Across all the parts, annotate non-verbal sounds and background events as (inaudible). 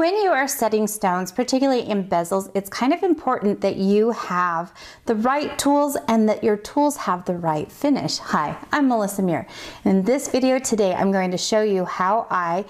When you are setting stones, particularly in bezels, it's kind of important that you have the right tools and that your tools have the right finish. Hi, I'm Melissa Muir. In this video today, I'm going to show you how I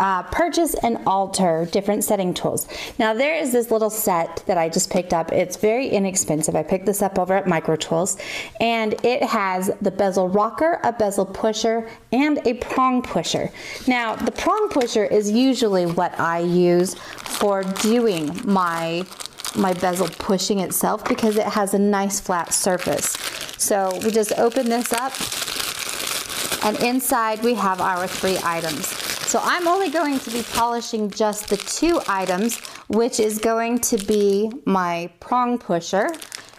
uh, purchase and alter different setting tools. Now there is this little set that I just picked up. It's very inexpensive. I picked this up over at Micro Tools and it has the bezel rocker, a bezel pusher, and a prong pusher. Now the prong pusher is usually what I use for doing my my bezel pushing itself because it has a nice flat surface. So we just open this up and inside we have our three items. So I'm only going to be polishing just the two items, which is going to be my prong pusher,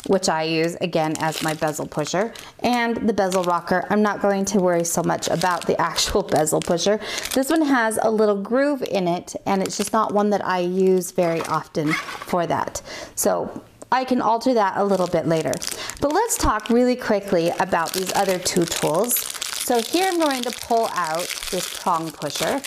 which I use again as my bezel pusher, and the bezel rocker. I'm not going to worry so much about the (laughs) actual bezel pusher. This one has a little groove in it, and it's just not one that I use very often for that. So I can alter that a little bit later. But let's talk really quickly about these other two tools. So here I'm going to pull out this prong pusher.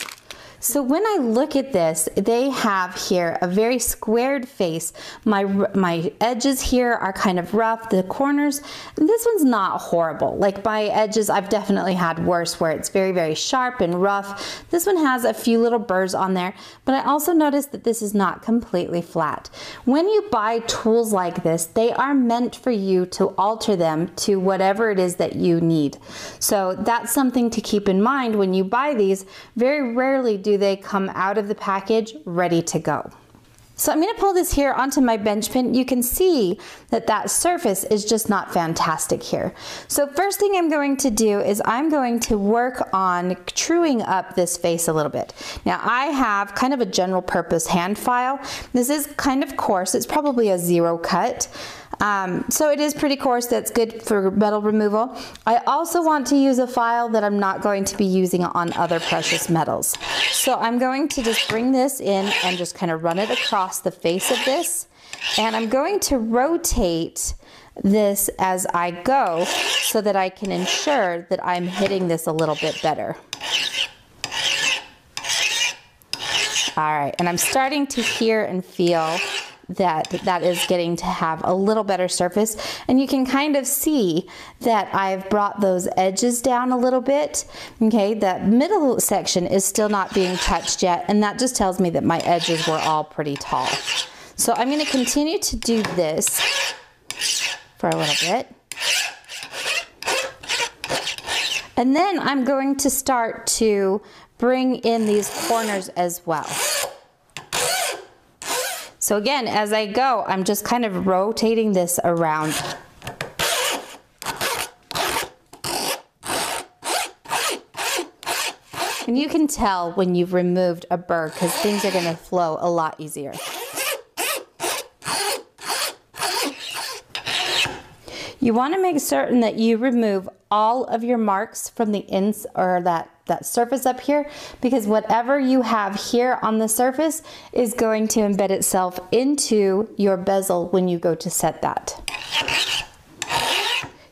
So when I look at this, they have here a very squared face. My, my edges here are kind of rough, the corners, this one's not horrible. Like my edges, I've definitely had worse where it's very, very sharp and rough. This one has a few little burrs on there, but I also noticed that this is not completely flat. When you buy tools like this, they are meant for you to alter them to whatever it is that you need. So that's something to keep in mind when you buy these. Very rarely do do they come out of the package ready to go. So I'm going to pull this here onto my bench pin. You can see that that surface is just not fantastic here. So first thing I'm going to do is I'm going to work on truing up this face a little bit. Now I have kind of a general purpose hand file. This is kind of coarse. It's probably a zero cut. Um, so it is pretty coarse, that's good for metal removal. I also want to use a file that I'm not going to be using on other precious metals. So I'm going to just bring this in and just kind of run it across the face of this. And I'm going to rotate this as I go so that I can ensure that I'm hitting this a little bit better. All right, and I'm starting to hear and feel that that is getting to have a little better surface. And you can kind of see that I've brought those edges down a little bit. Okay, the middle section is still not being touched yet. And that just tells me that my edges were all pretty tall. So I'm gonna continue to do this for a little bit. And then I'm going to start to bring in these corners as well. So again, as I go, I'm just kind of rotating this around. And you can tell when you've removed a burr because things are gonna flow a lot easier. You wanna make certain that you remove all of your marks from the ins or that that surface up here because whatever you have here on the surface is going to embed itself into your bezel when you go to set that.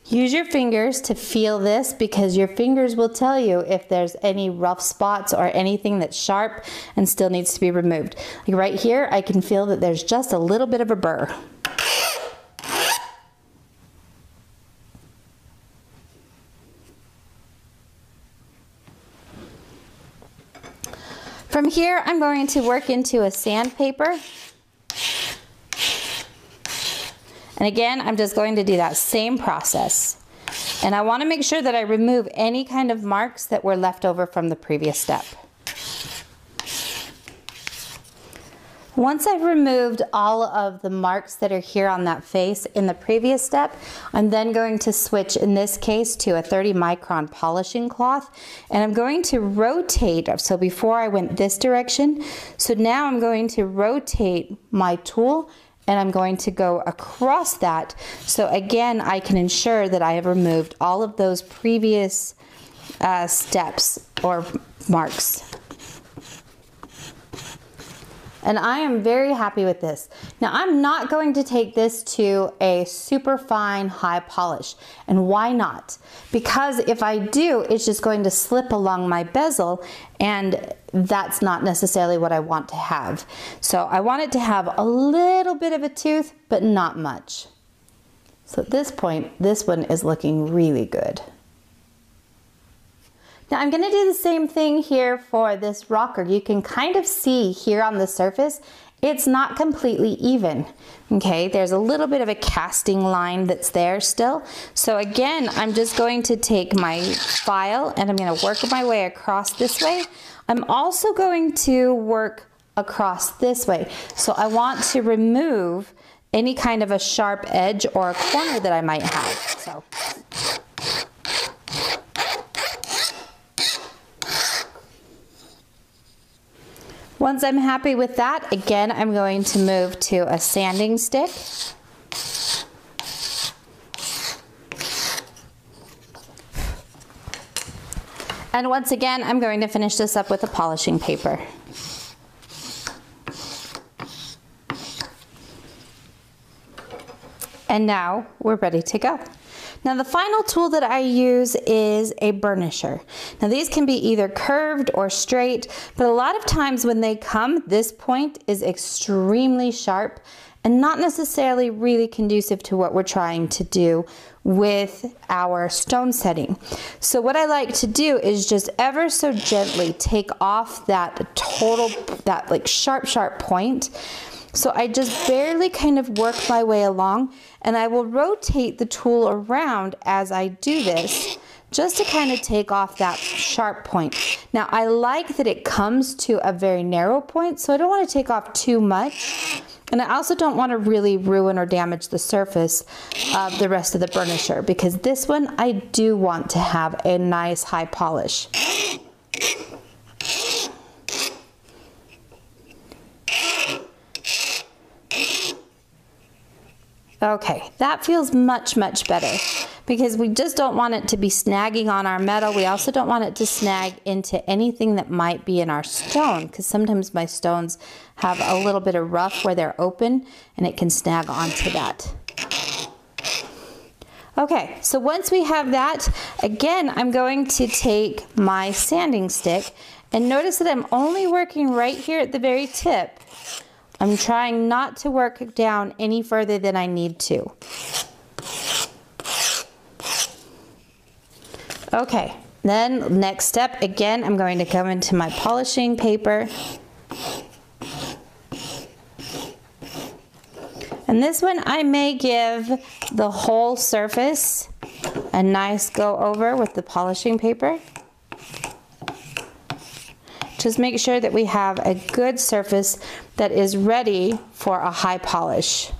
Use your fingers to feel this because your fingers will tell you if there's any rough spots or anything that's sharp and still needs to be removed. Like right here, I can feel that there's just a little bit of a burr. From here, I'm going to work into a sandpaper. And again, I'm just going to do that same process. And I want to make sure that I remove any kind of marks that were left over from the previous step. Once I've removed all of the marks that are here on that face in the previous step, I'm then going to switch, in this case, to a 30 micron polishing cloth. And I'm going to rotate, so before I went this direction, so now I'm going to rotate my tool and I'm going to go across that. So again, I can ensure that I have removed all of those previous uh, steps or marks. And I am very happy with this. Now I'm not going to take this to a super fine high polish. And why not? Because if I do, it's just going to slip along my bezel and that's not necessarily what I want to have. So I want it to have a little bit of a tooth, but not much. So at this point, this one is looking really good. Now I'm gonna do the same thing here for this rocker. You can kind of see here on the surface, it's not completely even. Okay, there's a little bit of a casting line that's there still. So again, I'm just going to take my file and I'm gonna work my way across this way. I'm also going to work across this way. So I want to remove any kind of a sharp edge or a corner that I might have. So Once I'm happy with that, again, I'm going to move to a sanding stick. And once again, I'm going to finish this up with a polishing paper. And now we're ready to go. Now the final tool that I use is a burnisher. Now these can be either curved or straight, but a lot of times when they come, this point is extremely sharp and not necessarily really conducive to what we're trying to do with our stone setting. So what I like to do is just ever so gently take off that total, that like sharp, sharp point so I just barely kind of work my way along and I will rotate the tool around as I do this just to kind of take off that sharp point. Now I like that it comes to a very narrow point so I don't want to take off too much and I also don't want to really ruin or damage the surface of the rest of the burnisher because this one I do want to have a nice high polish. Okay, that feels much, much better because we just don't want it to be snagging on our metal. We also don't want it to snag into anything that might be in our stone because sometimes my stones have a little bit of rough where they're open and it can snag onto that. Okay, so once we have that, again, I'm going to take my sanding stick and notice that I'm only working right here at the very tip I'm trying not to work down any further than I need to. Okay, then next step, again, I'm going to come into my polishing paper. And this one I may give the whole surface a nice go over with the polishing paper. Just make sure that we have a good surface that is ready for a high polish.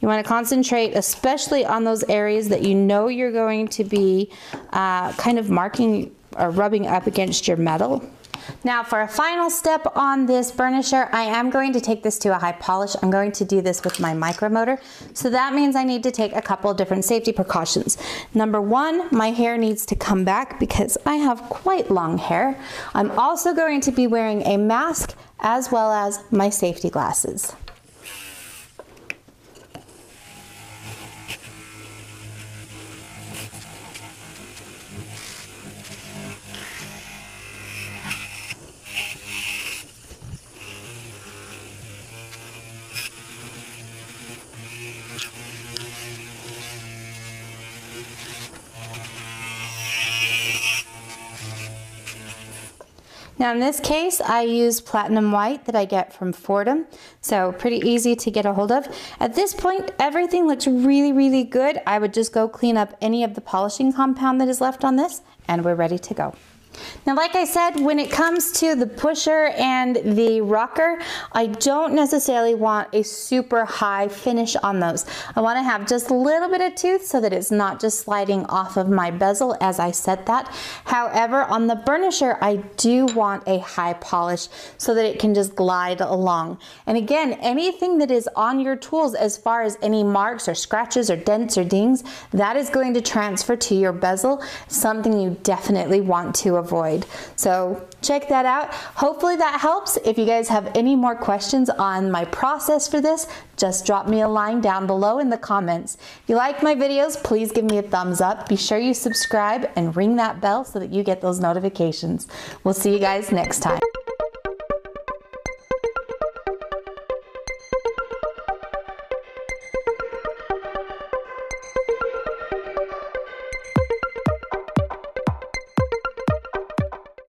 You want to concentrate especially on those areas that you know you're going to be uh, kind of marking or rubbing up against your metal. Now for a final step on this burnisher, I am going to take this to a high polish. I'm going to do this with my micromotor. So that means I need to take a couple different safety precautions. Number one, my hair needs to come back because I have quite long hair. I'm also going to be wearing a mask as well as my safety glasses. Now in this case, I use platinum white that I get from Foredom, so pretty easy to get a hold of. At this point, everything looks really, really good. I would just go clean up any of the polishing compound that is left on this, and we're ready to go. Now, like I said, when it comes to the pusher and the rocker, I don't necessarily want a super high finish on those. I want to have just a little bit of tooth so that it's not just sliding off of my bezel as I set that. However, on the burnisher, I do want a high polish so that it can just glide along. And again, anything that is on your tools as far as any marks or scratches or dents or dings, that is going to transfer to your bezel, something you definitely want to avoid So check that out. Hopefully that helps. If you guys have any more questions on my process for this, just drop me a line down below in the comments. If you like my videos, please give me a thumbs up. Be sure you subscribe and ring that bell so that you get those notifications. We'll see you guys next time.